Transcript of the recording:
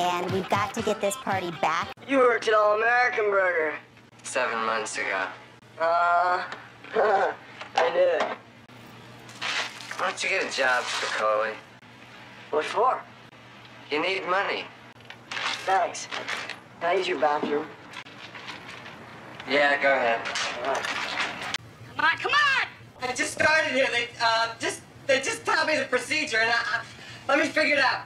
and we've got to get this party back. You worked at All American Burger. Seven months ago. Uh, I did. Why don't you get a job, Spicoli? What for? You need money. Thanks. Can I use your bathroom? Yeah, go ahead. Come on, come on! I just started here. They uh just they just taught me the procedure, and I, I, let me figure it out.